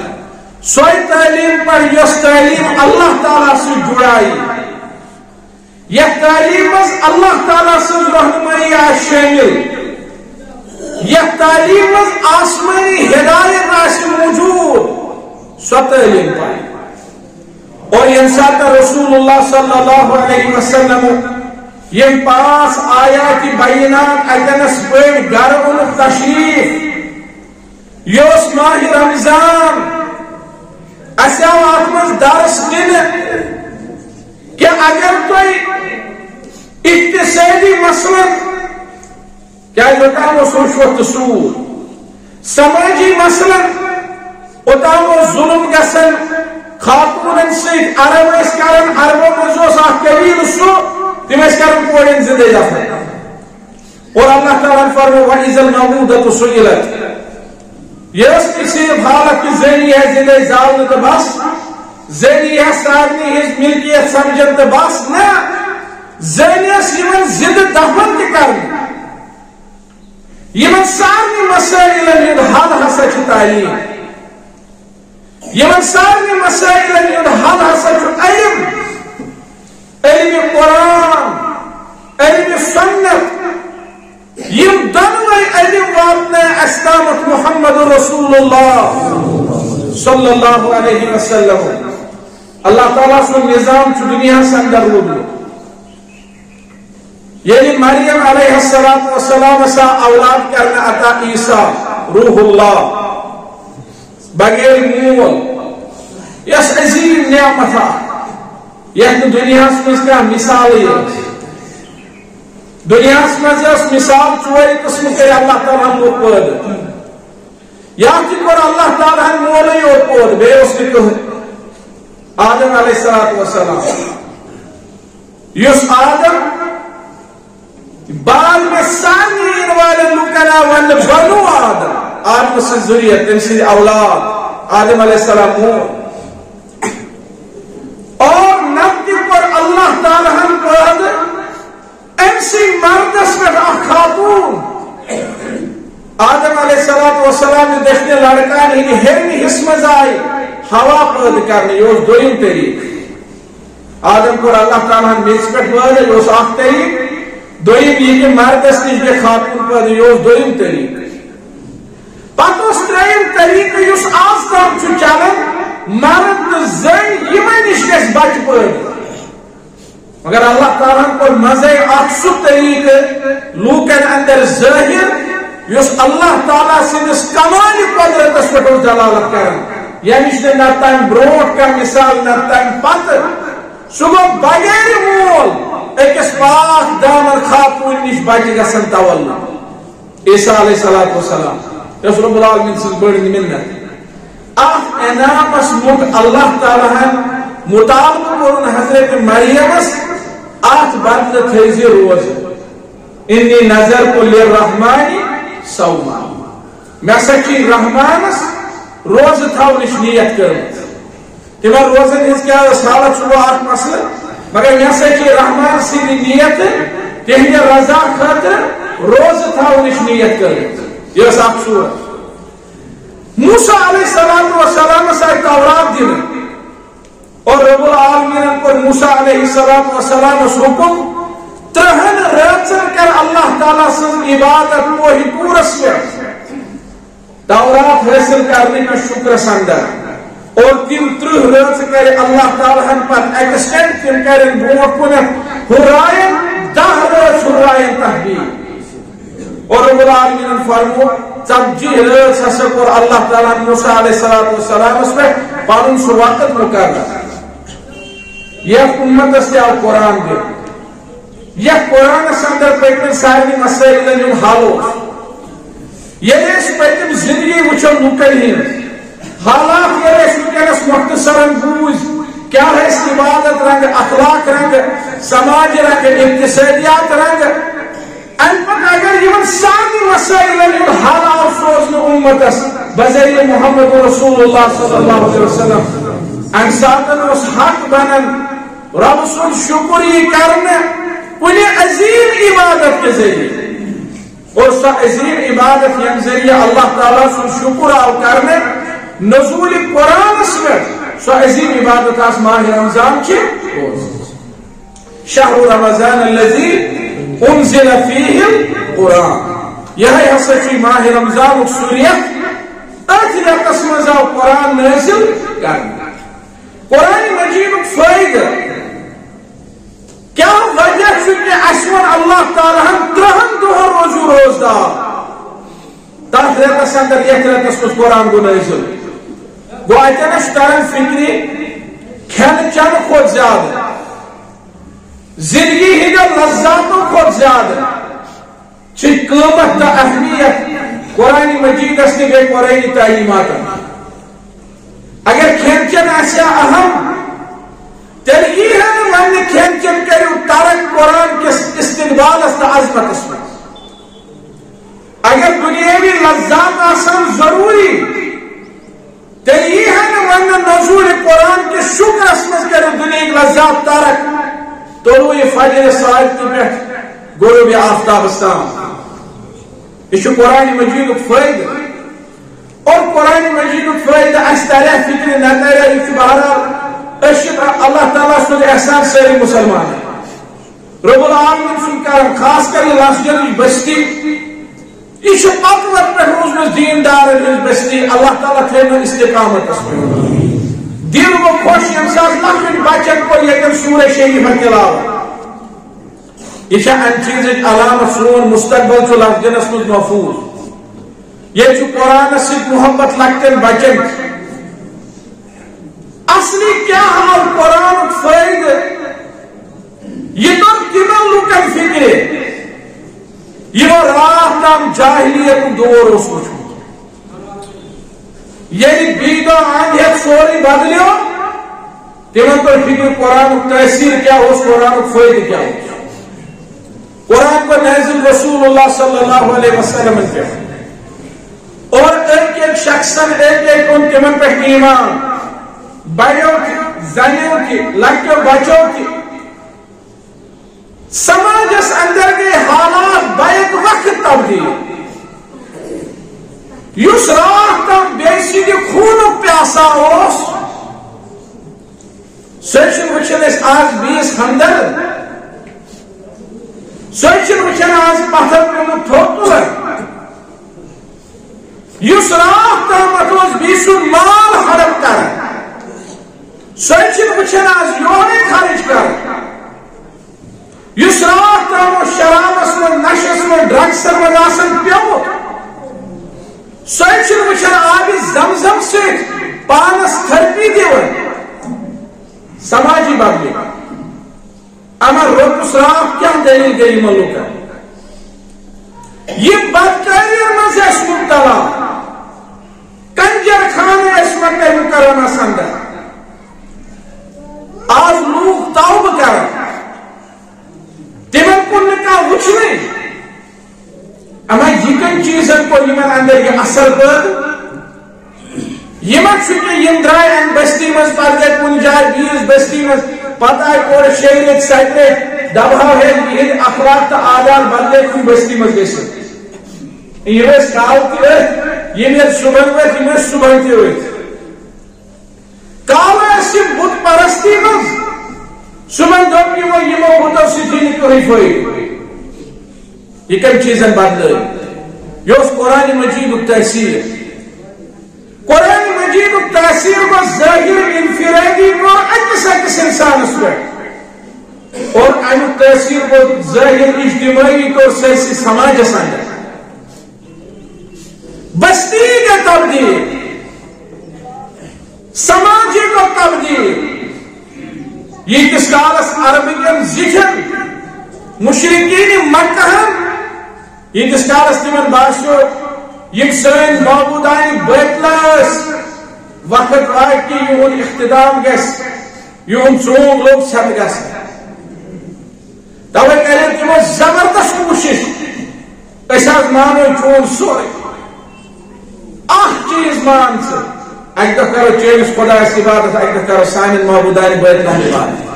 Speaker 1: سوئی تعلیم پر یس تعلیم اللہ تعالیٰ سے جڑائی۔ یہ تعلیم اللہ تعالیٰ سے رہنمائی شامل یہ تعلیم آسمانی ہدایت آس موجود۔ سو تعلیم پائی اور انسان رسول اللہ صلی اللہ علیہ وسلم یم پاس آیات بینات اتنس بڑ گر ان تشریف، یہ ماہ رمضان اس آو ات من درس دن کہ اگر تھی اقتصادی مسئلہ، کیا اوتام سوچ سور؟ سماجی مسئلہ اوتام ظلم گسن خاتون سیت عرب اس کرن عربوں مزوس اخ قبیل سو تم اس کرن کوڑین زندے جاتے اور اللہ تعالیٰ فرمو وَإِذَا الْمَوْدَةُ سُئِلَتْ یہ اس کسی حالت کی زینی ہے زندے زالن تو بس زینی ہے سارنی ہے ملکیت سمجھن تو بس نا زینی ہے سیمن زند دفن کی کرن یہ من سارنی مسائل ہیں حل حسا چھ تعلیم یہ سارنی مسائل ہیں حل حسا چھ علم علم قرآن، علم سنت. یم دنوی علم واتنا استامت محمد رسول اللہ صلی اللہ علیہ وسلم. اللہ تعالیٰ سن نظام چھ دنیا سندر روڈو یعنی مریم علیہ السلام سا اولاد کرنا عطا عیسیٰ، روح اللہ. بغیر مول یس عظیم نعمت یہ دنیا مز کیا مثال دنیا مز مثال ژور قسم کر اللہ تعالیٰ کو پید یا کور اللہ تعالیٰ مول یوت پود بیس آدم علیہ السلام اس آدم بعد میں سارے والے لکنا ون بنو آدم. آدم سے ذریعہ تم سے اولاد آدم علیہ السلام مول اور نبی پر اللہ تعالیٰ ہم قد امسی مردس میں راہ خاتون۔ آدم علیہ السلام والسلام دیکھنے لڑکان ہی ہرنی حسمز آئی۔ ہوا پید کرنے یہ اس دویم طریق آدم پر اللہ تعالیٰ ہم میز پہ پید یہ اس آخ طریق دویم یہ کہ مردس نش بے خاتون پید یہ اس دویم طریق پتہ اس ترین طریق یہ اس آز کام چھو چلن مرد زن یمن نش گھس بچ پہ مگر اللہ تعالیٰ کو مزے اخ سہ طریقہ لوکن اندر ظاہر اس اللہ تعالیٰ سندس کمال قدرتس پہ دلالت کر یعنی نہ تم بروٹ کا مثال، نہ تم پتہ سہ گو بغیر مول اکس پاک دامر خاتون نش بچ گسن تولد عیسیٰ علیہ السلام۔ یس رب العالمین سن بڑ منت ات انعامس مت اللہ تعالیٰ مطالبہ کورن حضرت مریمس ات بدل تھیزی روز انی نظر کو للرحمانی سوما میں سکی رحمانس روز تھونش نیت کرمت تمہر روزن ہز کیا حالت چھو اخ مسئلہ مگر میں سکی رحمان سیدھی نیت تہند رضا خاطر روز تھونش نیت کرمت یہ اخ صورت موسیٰ علیہ السلام و سلام سے تورات دن اور رب العالمین کو موسیٰ علیہ السلام و سلام اس حکم ترہن ریچن کر اللہ تعالیٰ سے عبادت کو ہی پورس میں تورات حاصل کرنے کا شکر سندر اور تم ترہ ریچ کر اللہ تعالیٰ ہم پر ایکسٹینٹ تم کرن بوٹ کنت ہرائن دہ ریچ ہرائن تحبیب اور رب العالمین فرمو ژتجی رٲژ ہسا کوٚر اللہ تعالیٰ موسیٰ علیہ السلام پہ پن سہ وقت مقرر یتھ امتس تہ آو قرآن دن یتھ قرآنس اندر پتم سارے مسائل ہم حل یل پتم زندگی وچو لکن ہند حالات یل ونکس مختصر بوز کیا ہے عبادت رنگ اخلاق رنگ سماج رنگ اقتصادیات رنگ ان پتہ اگر یہ سارے مسائل حل آو سوزن امتس بذریعہ محمد رسول اللہ صلی اللہ علیہ وسلم. ان ساتن اس حق بنن رب سن شکر یہ کرنے کل عظیم عبادت کے ذریعے اور سا عظیم عبادت یم ذریعہ اللہ تعالیٰ سن شکر آو کرنے نزول قرآن میں سو عظیم عبادت آس ماہ رمضان کی شهر رمضان الذي انزل فيه القرآن یہ ہسا چھ ماہ رمضان سوریت اتھ رتس مز آو قرآن نازل کرنا قرآن مجید فائدہ کیا وجہ کہ اسون اللہ تعالیٰ ترہن دہ روزو روزدار تر ریتس اندر یہ ریتس مز قرآن گو نازل. گو اتنس ترن فکری. کھین چن کھوت زیادہ. زندگی ہند لذاتوں کھوت زیادہ چھ قیمت تا اہمیت قرآن مجید اس نے بے قرآن تعلیمات اگر کھین چن ایسا اہم تیل یہ ہے ون کھین چن کرو ترک قرآن کس استقبال اس است عظمت اس میں اگر دنیاوی لذات آسان ضروری تیل یہ ہے ون نزول قرآن کے شکر اس میں کرو دنیا لذات ترک طلوع فجر صاحب کی بیٹھ غروب آفتاب استان یہ قرآن مجید فائدہ اور قرآن مجید فائدہ اس طرح فکر نہ ترہ یہ بہرحال اللہ تعالیٰ سن احسان ساری مسلمان رب العالمین سن کرم خاص کر یہ بستی یہ پک وقت پہ روزمس دین دار بستی اللہ تعالیٰ تھے استقامت دل وہ خوش یم سات لکھن بچن کو یکن سورہ شریف تلاوت یہ ان چیز علامت سون مستقبل چھ لفظ مز محفوظ یہ قرآن سۭتۍ محبت لکٹن بچن اصلی کیا حال قرآن فائدہ یہ تو کمن لکن فکر یہ رات تام جاہلیت دور اس وچ یعنی بیدو آنگ ہے سوری بدلیو تمن پر فکر قرآن تحصیل کیا، اس قرآن فائدہ کیا۔ ہو قرآن کو نازل رسول اللہ صلی اللہ علیہ وسلم کیا۔ اور ایک ایک شخصن ایک ایک ان تمن پر ایمان بڑوں کی، زنیوں کی، لڑکیوں، بچوں کی۔ سماجس اندر کے حالات بیک وقت تبدیل۔ اس رات تم بیسی کی خون پیاسا اس سوچن وچن اس آج بیس خندر سوچن وچن آج پتھر پیمو تھوتو ہے اس رات تم اتوز بیسون مال حرم کر سچن وچن آز یونے خرچ کر اس رات ترامو شرابس من نشس من ڈرگسن من آسن پیو سوچن وچن آبی زمزم سے پانس تھرپی دیون سماجی بدلی اما روپ سراف کیا دلیل گئی ملوکا یہ بدکاری مز اس مبتلا کنجر خانے اس مکہ مکرمہ سندہ آج لوگ توب کر تمن کن کھانا وچنے اما یہ چیزن کو یمن اندر یہ اثر پد یمن کہ یم درائے ان بستی مز پتہ گئے کن جائے بیس بستی مز پتہ آئی کور شہر ایک سائٹ دباؤ ہے یہ اخلاق تا آدار بدلے کن بستی مز گئے یہ ویس کاؤ کی ہے یہ میرے صبح میں یہ میرے صبح کی ہوئی کاو اسی بت پرستی مز سمن دب یہ وہ یمو بتو سی دین کو ہی فوئی یہ کم چیزن بدل یہ اس قرآن مجید تحصیل قرآن مجید تحصیل کو ظاہر انفرادی کو اکس اکس انسان اس پر اور ان تحصیل کو ظاہر اجتماعی کو سیسی سماج سانجا بستی کا تبدیل سماجی کو تبدیل یہ کس کالس عربکن ذکر مشرقین مکہ یہ کس کالس تمن باسو یہ سین معبودان بیتلاس وقت آئے کہ یہون اختدام گس یہون چون لوگ چھت گس توے کرے تمو زبردست کوشش۔ اس مانو چون سوئے۔ اخ چیز مان سے۔ اکی دہ کرو چیز خدا عبادت اکی دہ کرو سانین محبودانی بیت اللہ عبادت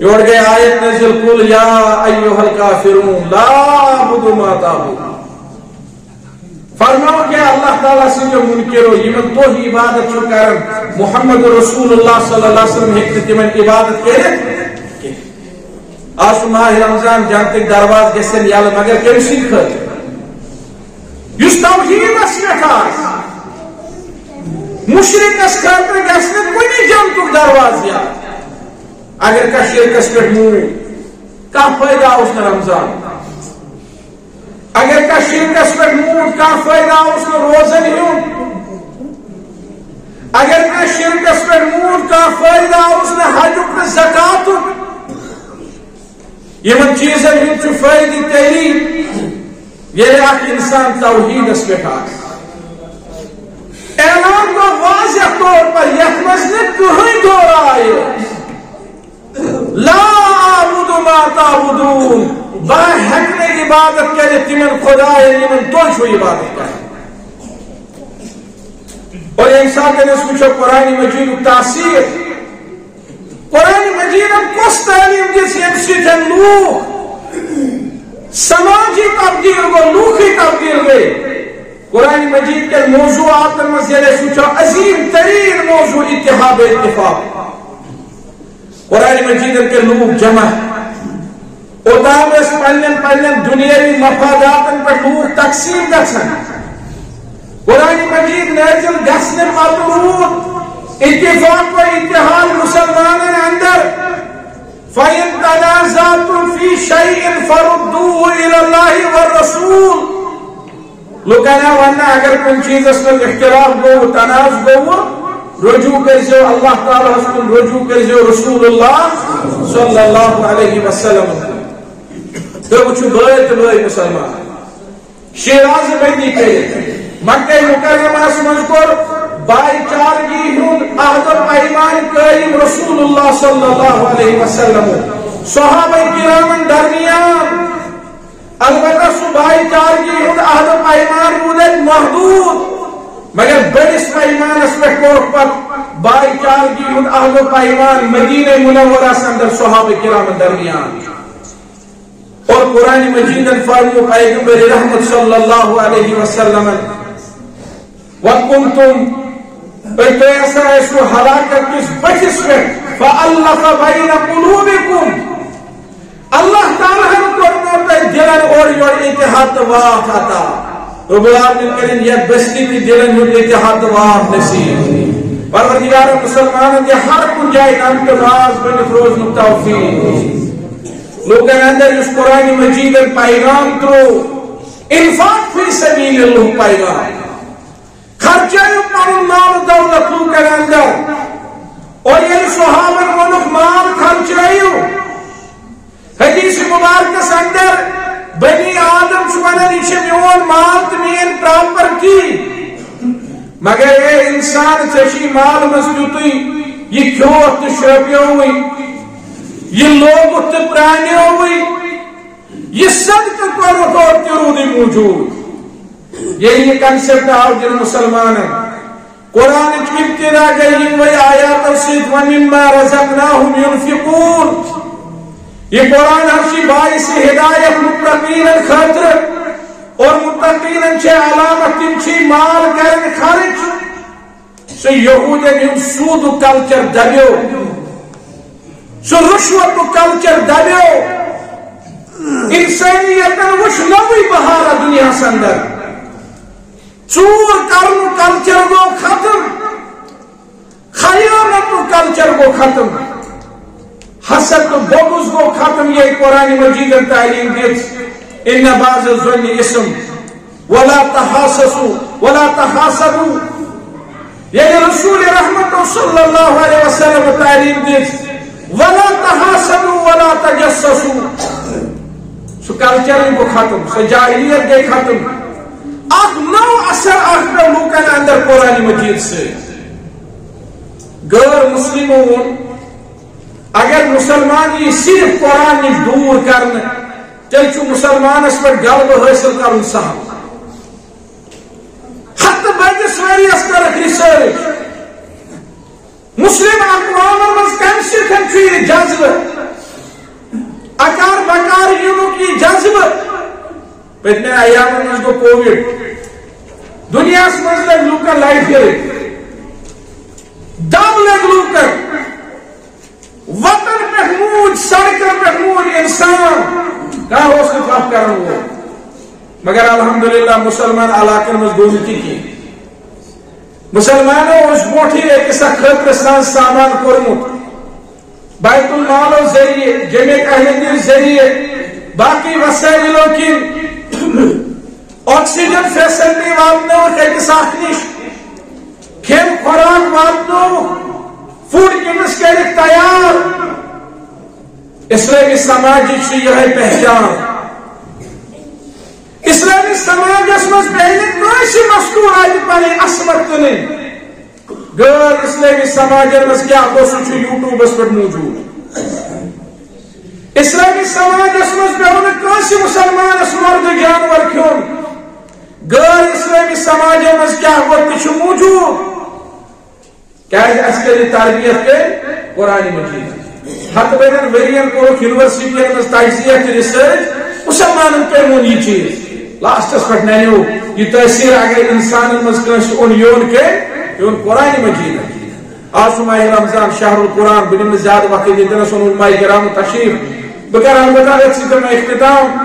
Speaker 1: یور گئے آیت نزل، قل یا ایوہ الکافرون، لا عبد ما تعبدون۔ فرماؤ کہ اللہ تعالیٰ سے جو منکر ہو یمن تو ہی عبادت چھو کرن محمد رسول اللہ صلی اللہ علیہ وسلم ہیک تمن عبادت کرے آج ماہ رمضان جانتے درواز گسن یال مگر کم سن خط یس توحید اس پہ مشرق اس خاطر گسن کنی جانتک درواز یا اگر کا شرکس پہ مون کا فائدہ اس نے رمضان؟ اگر کا شرکس پہ مون کا فائدہ اس نے روزن ہوں؟ اگر کا شرکس پہ مون کا فائدہ اس نے حج حجک زکات یہ من چیزیں چیزن ہند فائدہ تیلی یہ اخ انسان توحید اس پہ اعلان کو واضح طور پر یہ مسجد کہیں دور آئے لا اعبد ما تعبدون. با ہکنے عبادت کرے تمن خدا ہے یمن تو چھو عبادت کرے اور انسان کے اس وچھو قرآن مجید تاثیر۔ قرآن مجید کس تعلیم جس یم سیدھن لوگ سماجی تبدیل گو لوخی تبدیل گئے قرآن مجید کے موضوعات میں سے سوچا عظیم ترین موضوع اتحاد اتفاق۔ قرآن مجید کے لوگ جمع۔ اوتام اس پنن پنن دنیاوی مفادات پر لوگ تقسیم گژھن قرآن مجید نازل گژھنے مطلوب۔ اتفاق و اتحاد مسلمانن اندر۔ فَإِن تَنَازَعْتُمْ فِي شَيْءٍ فَرُدُّوهُ إِلَى اللَّهِ وَالرَّسُولِ۔ لوکانا وننا اگر کن چیز اس میں اختلاف گو، تناز گو رجوع کرزو اللہ تعالی حسن رجوع کرزو رسول اللہ صلی اللہ علیہ وسلم. تو وچھو بھائی تو بھائی مسلمان. شیراز بندی کرے مکہ مکرمہ اس مذکر بائی چارگی ہون احضر پیمان قائم رسول اللہ صلی اللہ علیہ وسلم. صحابہ کرامن درمیان البتہ سو بائی چارگی ہون احضر پیمان بودت محدود. مگر بڑس پیمانس پہ کور پت بائی چارگی ہند اہل و پیمان مدینہ منورہ اندر صحابہ کرام درمیان۔ اور قرآن مجید فرمو پیغمبر رحمت صلی اللہ علیہ وسلم۔ وَكُنْتُمْ تو ایسا ایسو حلاکت کس بچس میں؟ فَأَلَّفَ بَيْنَ قُلُوبِكُمْ۔ اللہ تعالیٰ ہم کرنا پہ دلن اور یور اتحاد واف آتا رب العالمین کریں یہ بستی کی دلن ہوں اتحاد واب نصیب پروردگار مسلمان یہ ہر کن جائے نام کے راز بن فروز متوفی لوگوں اندر اس قرآن مجید پیغام تو انفاق فی سبیل اللہ پیغام۔ خرچہ پر مال دولت لوگوں اندر اور یہ صحابہ منک مال خرچہ حدیث مبارکس اندر بنی آدم چھوانا نیچے میون مال تمین پراپرٹی مگر اے انسان چشی مال مسجوتی یہ کھوت شرپیو ہوئی؟ یہ لوگ ات پرانی ہوئی؟ یہ سب صدق کرو تو تیرودی موجود۔ یہی یہ کنسپٹ آو جن مسلمان ہے قرآن کی ابتدا گئی وی آیات سید ومما رزقناہم ينفقون۔ یہ قرآن ہر ہرشی باعث ہدایت، متقین، خاطر۔ اور متقین چھے علامت تم مال کرن خارج سو یہود ہم سود کلچر دبیو سو رشوت کلچر دبیو۔ انسانیت وش نوی بہارا دنیا سندر چور کرن کلچر گو ختم، خیانت کلچر گو ختم، حسد بغض کو ختم۔ یہ قرآن مجید تعلیم دیت۔ ان بعض الظن اسم. ولا تحاسسوا، ولا تحاسدوا. یعنی رسول رحمت صلی اللہ علیہ وسلم تعلیم دیت ولا تحاسدوا، ولا تجسسوا. سو کلچر کو ختم سو جاہلیت گئی ختم اخ نو اثر اخ نو لوکن اندر قرآن مجید سے. غیر مسلمون، اگر مسلمان یہ صرف قرآن دور کرنے تیل چو مسلمان اس پر غلب حاصل کرن سہل حتی بیتس ویری اس پر کرک ریسرچ مسلم اقوام مز کم سکھن کم یہ جذب اکار بکار یونو کی جذب پیتنے ایام مز دو کووڈ دنیا اس مز لگ لوکا لائف کرے دم لگ لوکا وطن پہ موج سڑکن پہ موج انسان کہاں ہو سکتا آپ کرن وہ مگر الحمدللہ مسلمان علاقے میں گوزتی کی۔ مسلمانوں، اس موٹی ایک سا خطر سان سامان کرمت بیت المال ذریعے جمع اہل ذریعے۔ باقی وسائلوں کی آکسیجن فیسلٹی واتنو ایک ساکھ نش کھیم خوراک واتنو فوڈ کمس کرک تیار۔ اسلامی سماجی یہ پہچان۔ اسلامی سماجس مز پہلے کنسی مستور آئی عصمت کنن غیر اسلامی سماجن مز کیا گو سہ یوٹیوبس پہ موجود۔ اسلامی سماجس مز پہ کنسی مسلمانس مرد جانور کھیون غیر اسلامی سماجن مز کیا گو تہ موجود۔ کیا اس کے تربیت کے قرآن مجید ہتھ بہن ورین کو یونیورسٹی مز تجزیہ ریسرچ مسلمانن پہ مون یہ چیز؟ لاسٹس پہ ننو یہ تاثیر اگر انسان مز کنس اون یون کے یہ قرآن مجید آج ماہ رمضان شہر القرآن بہ زیادہ وقت جی دیتے سن علماء کرام تشریف۔ بہ کر البتہ ات سی میں اختتام۔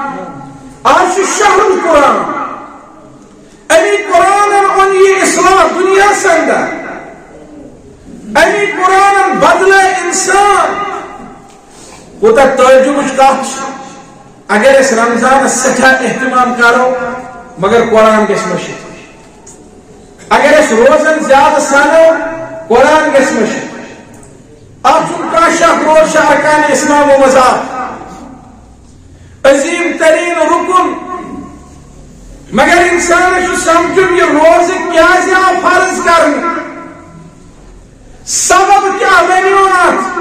Speaker 1: آج شہر القرآن امی قرآن اون یہ اصلاح دنیا سے امی قرآن بدل انسان. کوتا تعجب کت اگر اس رمضان سٹھا اہتمام کرو، مگر قرآن گھس مشت اگر اس روزن زیادہ سانو قرآن گھس مشت اب کا شاہ روز شاہ ارکان اسلام و مذہب عظیم ترین رکن. مگر انسان سمجھو یہ روز کیا فرض کرنا سبب کیا بنیو ات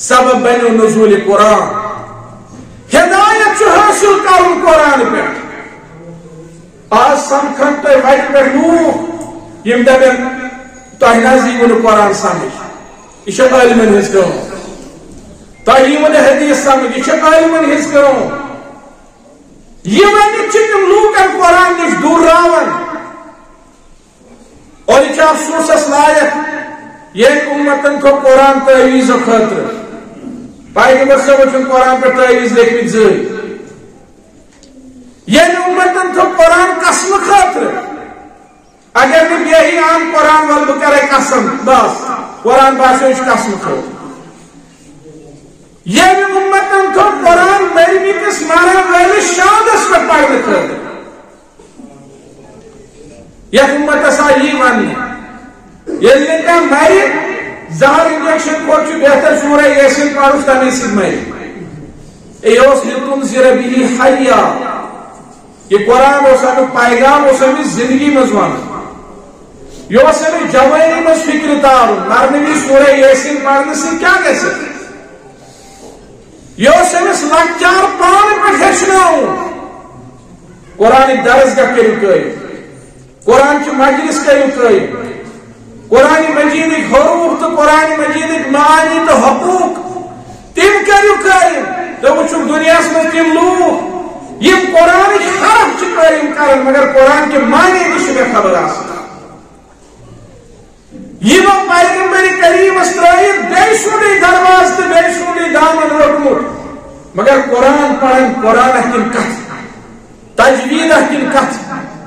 Speaker 1: سبب بنیو نزول قرآن۔ ہدایت حاصل کرن قرآن پہ۔ آج سمکھن تو وت پہ لوگ یم دپن تہ نزدیک ون قرآن سمجھ۔ یہ علمن ہز کم تہ ون حدیث سمجھ۔ یہ علمن ہز کم یہ ونت تم لوکن قرآن نش دور راون۔ اور یہ افسوسس لائق یہ امتن تھو قرآن تعویز خاطر پیغمبر صاحب چھ قرآن پہ تعویز لیکن زر یہ امتن تھو قرآن قسم خاطر اگر نہ یہی عام قرآن ول کرے قسم بس قرآن باسو قسم خاطر یہ امتن تھو قرآن مرمی کس مارا ویل شادس پہ پڑھنے خاطر یہ امت سا یہ ون یل کم مر زہر انجیکشن کھوت بہتر سورہ یاسین پڑھوس تمے سۭتۍ مر یہ اس لتم زر بھی حیا یہ قرآن اس امیک پیغام اس امس زندگی مز ون یہ اس جوانی مز فکر تارن مرنے سورہ یاسین پڑھنے سے کیا گھس یہ اس امس لکچار پان پہ ہچن قرآن درس گاہ کرو قائم قرآن کی مجلس کرو قائم قرآن مجید حروف تو قرآن مجید معانی، تو حقوق۔ تم کرو قائم؟ تو وچھو دنیا میں تم لوگ یہ قرآن حرف چھ قائم کرن مگر قرآن کے معنی نش میں خبر آسا یہ وہ پیغمبر کریم استرائیل بے سونی درواز تے بے سونی دامن رکمت مگر قرآن پڑھن، قرآن احکم کت تجوید احکم کت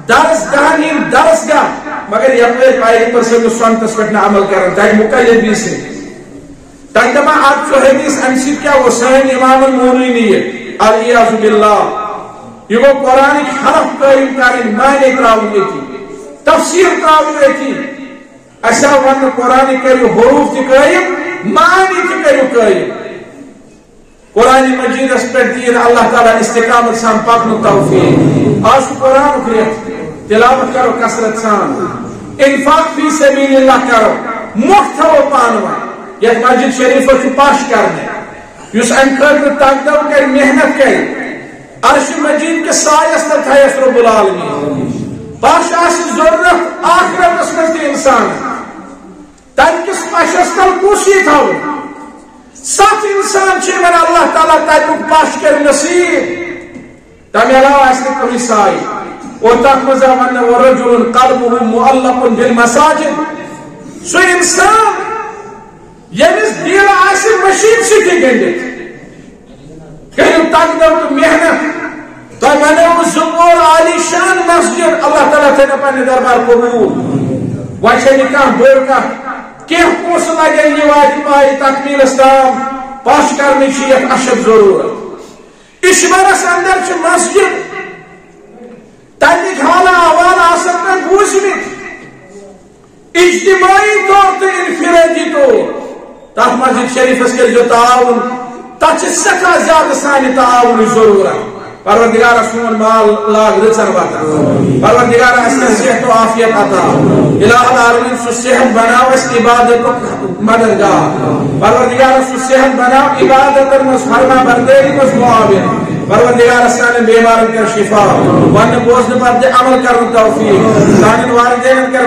Speaker 1: درس گاہ درس گاہ۔ مگر یپر پیغمبر صلی اللہ سنتس پہ عمل کرن۔ تک مقلد بھی سے تک دما آپ چو حدیث ام سی کیا وہ سین امام المولینی ہے۔ علیہ باللہ۔ یہ وہ قرآن حرف قائم کرن معنی تراؤن ایتی تفسیر تراؤن ایتی ایسا ون قرآن کرو حروف تی قائم معنی تی کرو قائم قرآن مجید اس پر دین اللہ تعالی استقامت سان پاکن توفیق۔ آج قرآن کریت تلاوت کرو کسرت سان۔ انفاق فی سبیل اللہ کرو۔ مفت ہو پانوا یہ یعنی مسجد شریف چھ پاش کرنے۔ یس ام خاطر تقدو کر، محنت کر۔ عرش مجید کے سایس تک تھایس رب العالمین پاش آس ضرورت آخرت اس میں انسان۔ تن کس پاشس تل کوشی تھا سات انسان چھ میرا اللہ تعالیٰ تک پاش کر نصیب۔ تمہیں علاوہ اس نے کوئی سائی اور من ورجل قلبه معلق بالمساجد. سو انسان یمس دل آسے مشید سے تھی گنڈت کریو تک دو تو محنت تو میں نے عالی شان مسجد اللہ تعالیٰ تھے پنے دربار قبول وچھے نکاح بور کا کیا پوس لگے یہ واجب تکمیل استام پاش کرنے چیئے اشد ضرورت اشمرس اندر چھ مسجد تمیک حالا احوال آسد میں بوزمت اجتماعی طور تے انفرادی طور تات مسجد شریف اس جو تعاون تات سکا زیادہ سانی تعاون ضرورت پروردگار سون مال لاغ رچن باتا پروردگار اسن صحت و عافیت عطا۔ الہ العالمین سو صحت بناو اس عبادت کو مددگار۔ پروردگار سو صحت بناو عبادت مس فرما برداری مس معاون پروردگار اسان بیمارن کر شفا ون بوزن پر عمل کرن توفیق سان والدین کر